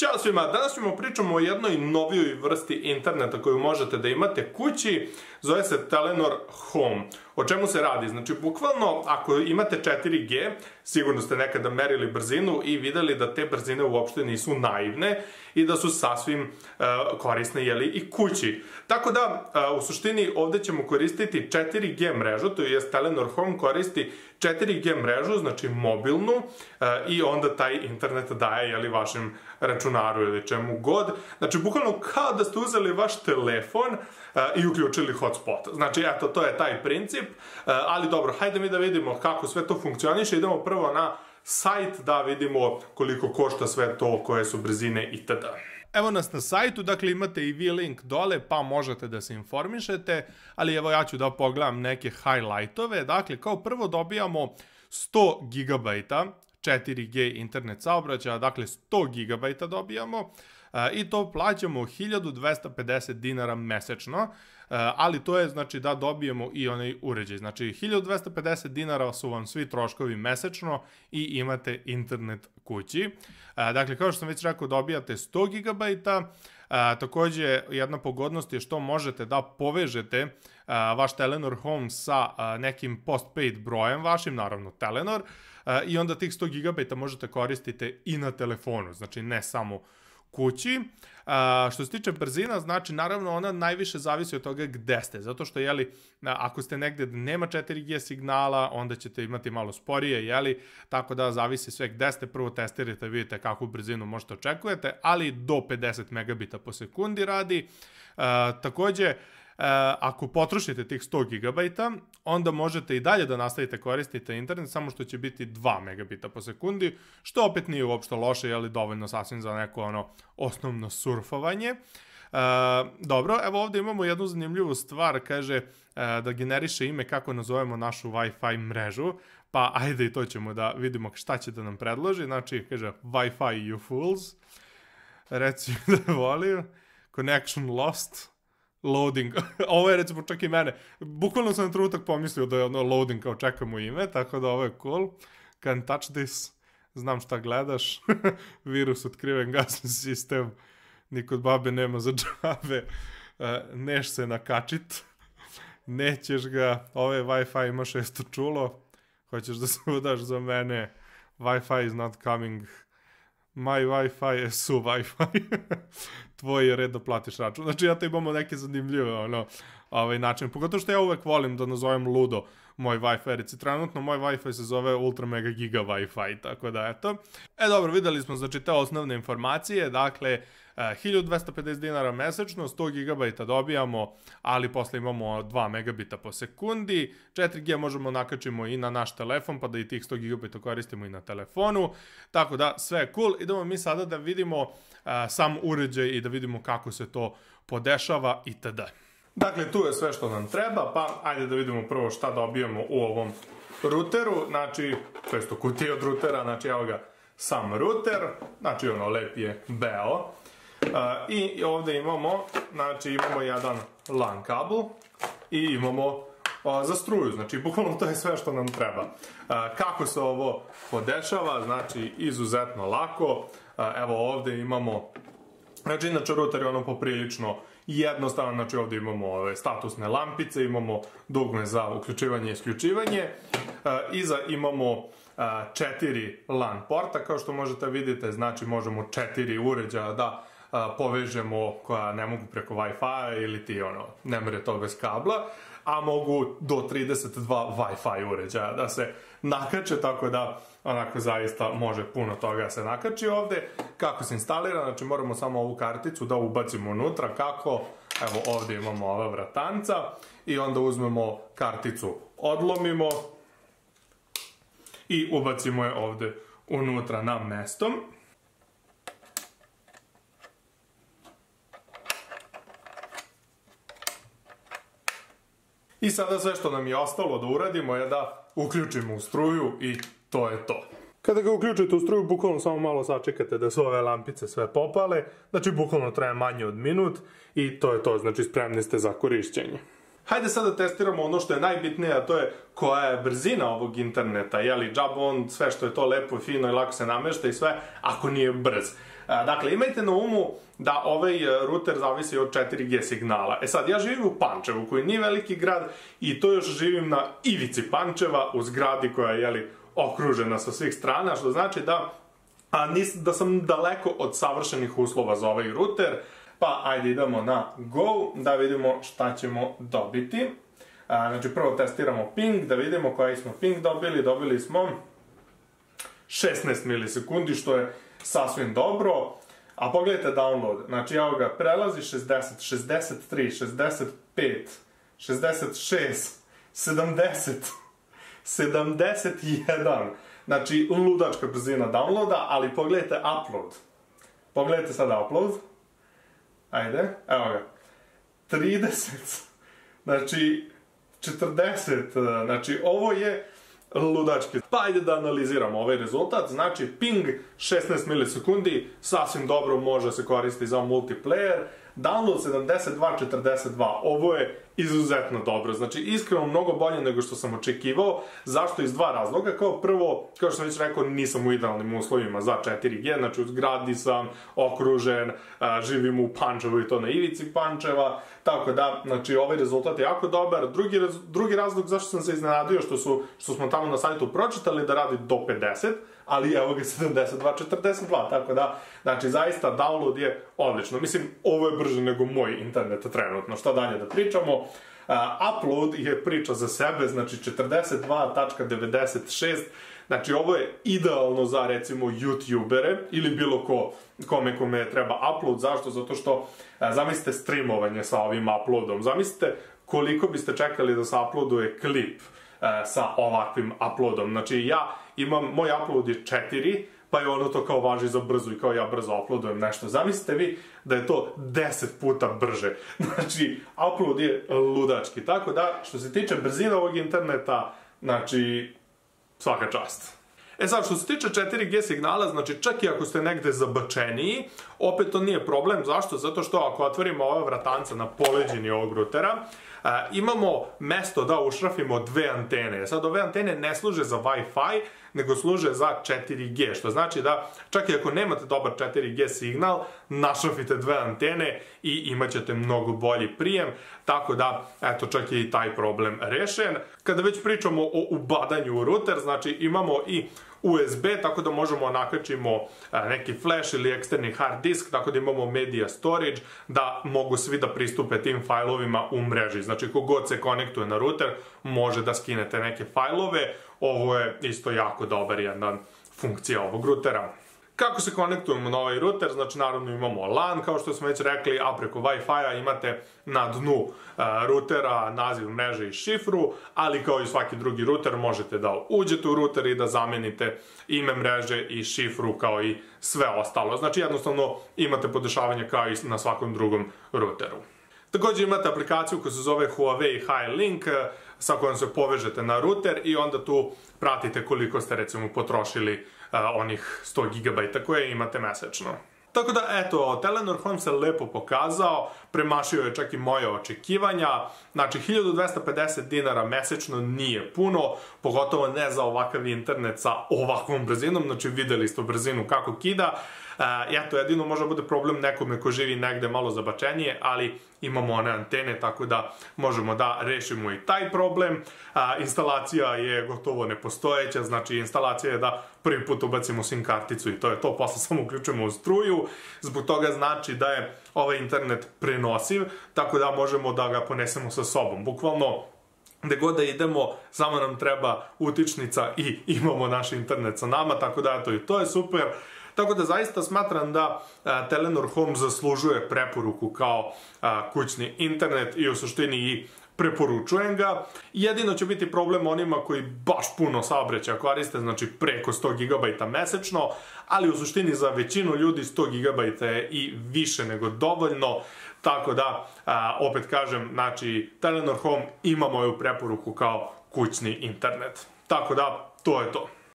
Ćao svima, danas ćemo pričamo o jednoj novijoj vrsti interneta koju možete da imate kući, zove se Telenor Home. O čemu se radi? Znači, bukvalno, ako imate 4G, sigurno ste nekada merili brzinu i videli da te brzine uopšte nisu naivne i da su sasvim uh, korisne, jeli, i kući. Tako da, uh, u suštini, ovde ćemo koristiti 4G mrežu, to je Telenor Home koristi 4G mrežu, znači mobilnu, uh, i onda taj internet daje, jeli, vašem računaru ili čemu god. Znači, bukvalno kao da ste uzeli vaš telefon uh, i uključili hotspot. Znači, eto, to je taj princip. Ali dobro, hajde mi da vidimo kako sve to funkcioniše. Idemo prvo na sajt da vidimo koliko košta sve to, koje su brzine itd. Evo nas na sajtu, dakle imate i vi link dole, pa možete da se informišete, ali evo ja ću da pogledam neke highlightove. Dakle, kao prvo dobijamo 100 GB 4G internet saobraćaja, dakle 100 GB dobijamo i to plaćamo 1250 dinara mesečno, ali to je znači da dobijemo i onaj uređaj. Znači 1250 dinara su vam svi troškovi mesečno i imate internet kući. Dakle, kao što sam već rekao, dobijate 100 GB, takođe, jedna pogodnost je što možete da povežete vaš Telenor Home sa nekim postpaid brojem vašim, naravno Telenor, i onda tih 100 GB možete koristiti i na telefonu, znači ne samo kući. A, što se tiče brzina, znači naravno ona najviše zavisi od toga gde ste, zato što jeli, ako ste negde da nema 4G signala, onda ćete imati malo sporije, jeli, tako da zavisi sve gde ste, prvo testirajte, vidite kakvu brzinu možete očekujete, ali do 50 megabita po sekundi radi. A, takođe, ako potrošite tih 100 GB, onda možete i dalje da nastavite koristiti internet, samo što će biti 2 megabita po sekundi, što opet nije uopšte loše, ali dovoljno sasvim za neko ono osnovno surfovanje. E, dobro, evo ovde imamo jednu zanimljivu stvar, kaže e, da generiše ime kako nazovemo našu Wi-Fi mrežu, pa ajde i to ćemo da vidimo šta će da nam predloži, znači kaže Wi-Fi you fools, reci da volim, connection lost, loading. ovo je recimo čak i mene. Bukvalno sam na trenutak pomislio da je ono loading kao čekamo ime, tako da ovo je cool. Can touch this. Znam šta gledaš. Virus otkriven gasni sistem. Nikod babe nema za džave. Uh, neš se nakačit. Nećeš ga. Ove Wi-Fi ima šesto čulo. Hoćeš da se udaš za mene. Wi-Fi is not coming my Wi-Fi je su Wi-Fi. Tvoj je red da platiš račun. Znači, ja to imamo neke zanimljive, ono, ovaj način. Pogotovo što ja uvek volim da nazovem ludo moj Wi-Fi. Reci, trenutno moj Wi-Fi se zove Ultra Mega Giga Wi-Fi, tako da, eto. E, dobro, videli smo, znači, te osnovne informacije. Dakle, 1250 dinara mesečno, 100 GB dobijamo, ali posle imamo 2 megabita po sekundi, 4G možemo nakačimo i na naš telefon, pa da i tih 100 GB koristimo i na telefonu, tako da sve je cool. Idemo mi sada da vidimo sam uređaj i da vidimo kako se to podešava itd. Dakle, tu je sve što nam treba, pa ajde da vidimo prvo šta dobijamo u ovom ruteru, znači, to je kutija od rutera, znači evo ga sam ruter, znači ono lep je beo, I ovde imamo, znači imamo jedan LAN kabel i imamo za struju, znači bukvalno to je sve što nam treba. Kako se ovo podešava, znači izuzetno lako, evo ovde imamo, znači inače router je ono poprilično jednostavno, znači ovde imamo ove statusne lampice, imamo dugme za uključivanje i isključivanje, iza imamo četiri LAN porta, kao što možete vidite, znači možemo četiri uređaja da a, povežemo koja ne mogu preko Wi-Fi ili ti ono, ne mere to bez kabla, a mogu do 32 Wi-Fi uređaja da se nakače, tako da onako zaista može puno toga da se nakači ovde. Kako se instalira, znači moramo samo ovu karticu da ubacimo unutra, kako, evo ovde imamo ova vratanca i onda uzmemo karticu, odlomimo i ubacimo je ovde unutra na mestom. I sada sve što nam je ostalo da uradimo je da uključimo u struju i to je to. Kada ga uključite u struju, bukvalno samo malo sačekate da su ove lampice sve popale, znači bukvalno traje manje od minut i to je to, znači spremni ste za korišćenje. Hajde sad da testiramo ono što je najbitnije, a to je koja je brzina ovog interneta, jeli, džab on, sve što je to lepo, fino i lako se namešta i sve, ako nije brz. Dakle, imajte na umu da ovaj ruter zavisi od 4G signala. E sad, ja živim u Pančevu, koji nije veliki grad, i to još živim na ivici Pančeva, u zgradi koja je, jeli, okružena sa svih strana, što znači da, a, nis, da sam daleko od savršenih uslova za ovaj ruter, pa ajde idemo na Go, da vidimo šta ćemo dobiti. A, znači, prvo testiramo ping, da vidimo koji smo ping dobili. Dobili smo 16 milisekundi, što je sasvim dobro. A pogledajte download, znači evo ga, prelazi 60, 63, 65, 66, 70, 71. Znači, ludačka brzina downloada, ali pogledajte upload. Pogledajte sad upload. Ajde, evo ga. 30. Znači, 40. Znači, ovo je ludački. Pa ajde da analiziramo ovaj rezultat. Znači, ping 16 milisekundi, sasvim dobro može se koristiti za multiplayer. Download 72.42. Ovo je izuzetno dobro. Znači, iskreno mnogo bolje nego što sam očekivao. Zašto? Iz dva razloga. Kao prvo, kao što sam već rekao, nisam u idealnim uslovima za 4G. Znači, u zgradi sam okružen, živim u Pančevu i to na ivici Pančeva. Tako da, znači, ovaj rezultat je jako dobar. Drugi, drugi razlog zašto sam se iznenadio, što, su, što smo tamo na sajtu pročitali da radi do 50, ali evo ga 72.42, tako da, znači, zaista download je odlično. Mislim, ovo je brže nego moj internet trenutno. Šta dalje da pričamo? Upload je priča za sebe, znači 42.96, Znači, ovo je idealno za, recimo, youtubere ili bilo ko, kome kome treba upload. Zašto? Zato što, a, zamislite streamovanje sa ovim uploadom. Zamislite koliko biste čekali da se uploaduje klip a, sa ovakvim uploadom. Znači, ja imam, moj upload je 4, pa je ono to kao važi za brzo i kao ja brzo uploadujem nešto. Zamislite vi da je to 10 puta brže. Znači, upload je ludački. Tako da, što se tiče brzine ovog interneta, znači, svaka čast. E sad, što se tiče 4G signala, znači čak i ako ste negde zabačeniji, opet to nije problem. Zašto? Zato što ako otvorimo ova vratanca na poleđini ovog rutera, a, imamo mesto da ušrafimo dve antene. Sad, ove antene ne služe za Wi-Fi, nego služe za 4G, što znači da čak i ako nemate dobar 4G signal, našrafite dve antene i imaćete mnogo bolji prijem, tako da, eto, čak je i taj problem rešen. Kada već pričamo o ubadanju u router, znači imamo i USB, tako da možemo nakačimo neki flash ili eksterni hard disk, tako da imamo media storage, da mogu svi da pristupe tim fajlovima u mreži. Znači, kogod se konektuje na router, može da skinete neke fajlove. Ovo je isto jako dobar jedan funkcija ovog routera. Kako se konektujemo na ovaj router? Znači, naravno imamo LAN, kao što smo već rekli, a preko Wi-Fi-a imate na dnu uh, routera naziv mreže i šifru, ali kao i svaki drugi router možete da uđete u router i da zamenite ime mreže i šifru kao i sve ostalo. Znači, jednostavno imate podešavanje kao i na svakom drugom routeru. Takođe imate aplikaciju koja se zove Huawei High Link, sa kojom se povežete na router i onda tu pratite koliko ste recimo potrošili a, onih 100 GB koje imate mesečno. Tako da, eto, Telenor Home se lepo pokazao, premašio je čak i moje očekivanja, znači 1250 dinara mesečno nije puno, pogotovo ne za ovakav internet sa ovakvom brzinom, znači videli ste brzinu kako kida, eto, jedino može bude problem nekome ko živi negde malo zabačenije, ali imamo one antene, tako da možemo da rešimo i taj problem. A, instalacija je gotovo nepostojeća, znači instalacija je da prvi put ubacimo SIM karticu i to je to, posle samo uključujemo u struju. Zbog toga znači da je ovaj internet prenosiv, tako da možemo da ga ponesemo sa sobom. Bukvalno gde god da idemo, samo nam treba utičnica i imamo naš internet sa nama, tako da eto i to je super. Tako da zaista smatram da a, Telenor Home zaslužuje preporuku kao a, kućni internet i u suštini i preporučujem ga. Jedino će biti problem onima koji baš puno saobraćaja koriste, znači preko 100 GB mesečno, ali u suštini za većinu ljudi 100 GB je i više nego dovoljno, tako da, a, opet kažem, znači Telenor Home ima moju preporuku kao kućni internet. Tako da, to je to.